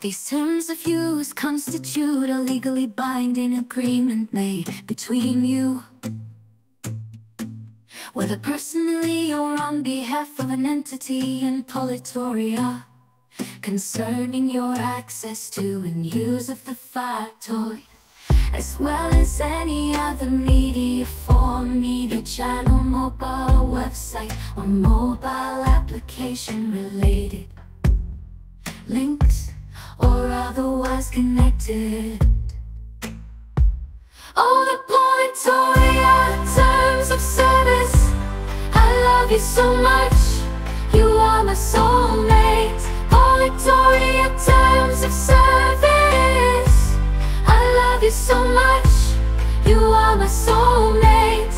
These terms of use constitute a legally binding agreement made between you. Whether personally or on behalf of an entity in Polytoria Concerning your access to and use of the factoid As well as any other media form, media channel, mobile website Or mobile application related links otherwise connected. Oh, the Polytoria terms of service. I love you so much. You are my soulmate. Polytoria terms of service. I love you so much. You are my soulmate.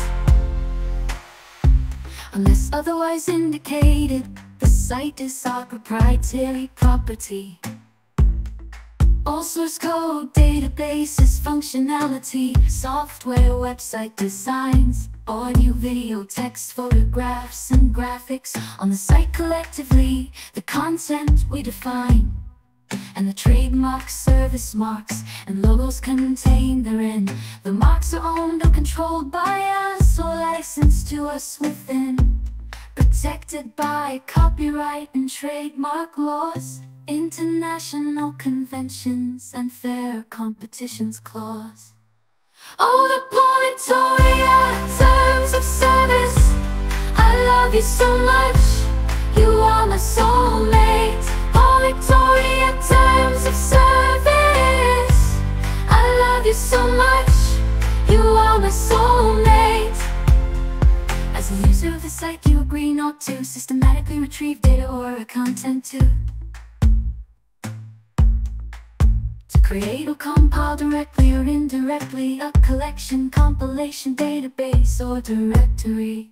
Unless otherwise indicated the site is our proprietary property All source code, databases, functionality Software, website designs. Audio, video, text, photographs, and graphics. On the site collectively, the content we define. And the trademark service marks and logos contained therein. The marks are owned or controlled by us or licensed to us within. Protected by copyright and trademark laws International conventions and fair competitions clause. Oh, the Polytoria terms of service. I love you so much. You are my soulmate. Oh, Polytoria terms of service. I love you so much. You are my soulmate. As a user of the site you agree not to systematically retrieve data or content to create or compile directly or indirectly. A collection, compilation, database or directory.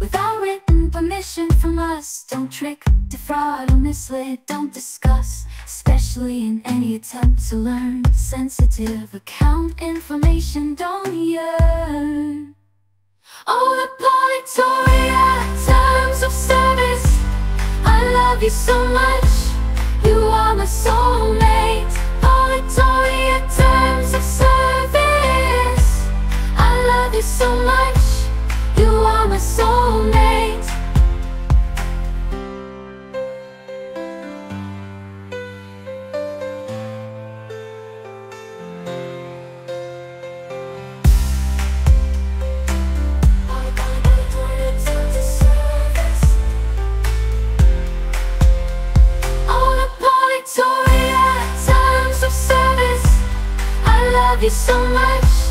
Without written permission from us Don't trick, defraud or mislead, don't discuss Especially in any attempt to learn. Sensitive account information don't yearn. Oh, the Polytoria terms of service. I love you so much Are my you so much